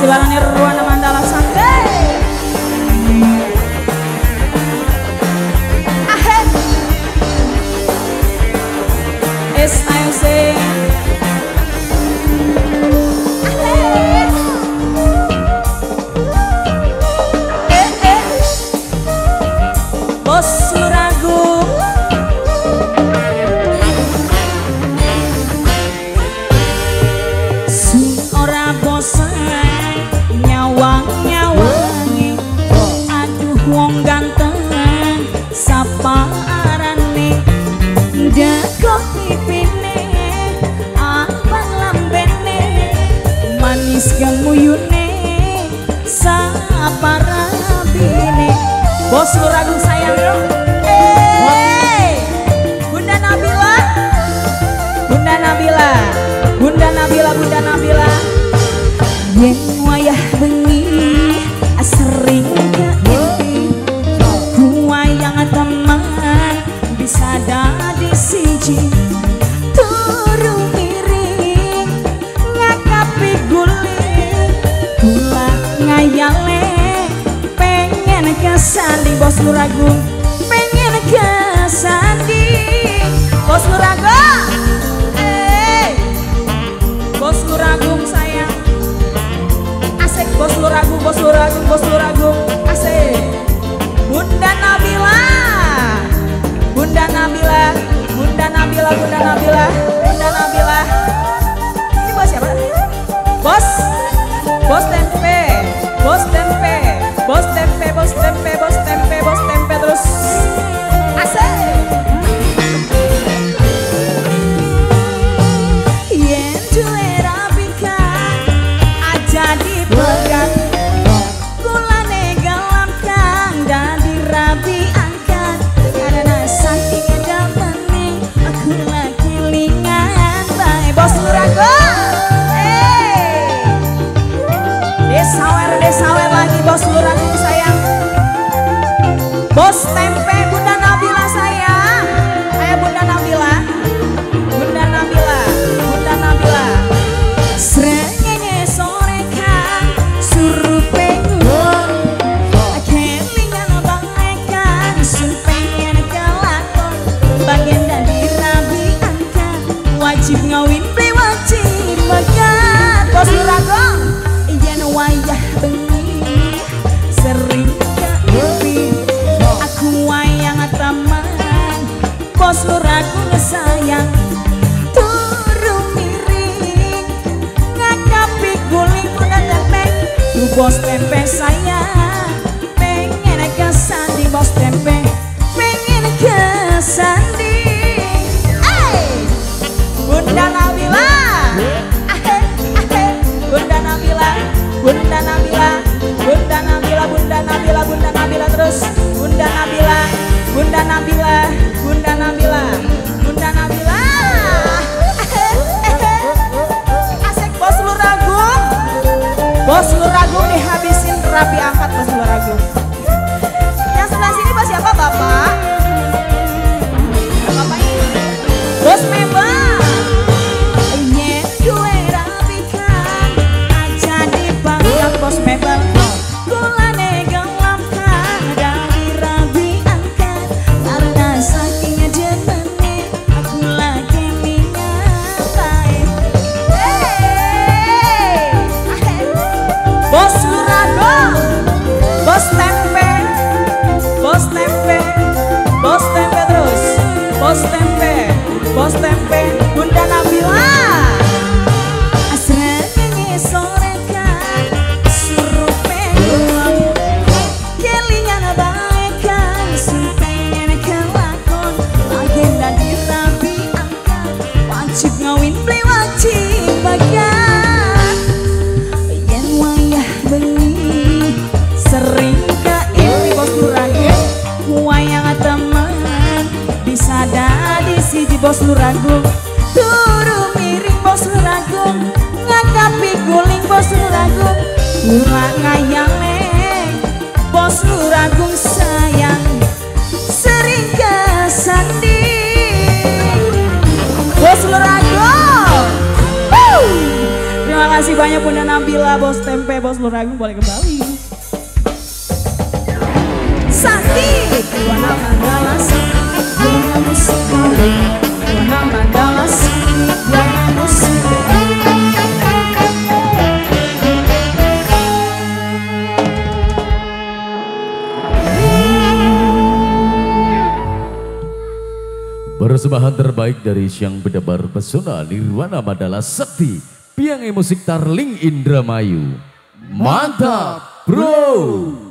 kasih Lambene Manis Bos sayang. Bunda Nabila. Bunda Nabila Bunda Nabila Bunda Nabila. Yen wayah bengi kesanding Bos Luragung pengen kesanding Bos Luragung Eh, Bos Luragung sayang. Asik Bos Luragung, Bos Luragung, Bos Luragung Asik. Bunda Nabila. Bunda Nabila Bunda Nabila, Bunda Nabila Luragung sayang. Turu miring ngakapi guling kuda tempe Tuh bos tempe saya pengen kesandi bos tempe pengen kesandi Hey! Bunda Nabila. Bunda Nabila Bunda Nabila Bos tempe Bos Turu miring bos luragu Ngakapi guling bos luragu Ura ngayale Bos luragung sayang. Sering kesanding Bos luragung Woo! Terima kasih banyak Bunda Nabila, Bos Tempe, Bos Luragung boleh kembali. Sakti, Wana Mandala Musik Persembahan terbaik dari Siang Bedabar Pesona Nirwana Madala Sakti Piangi Musik Tarling Indramayu. Mantap bro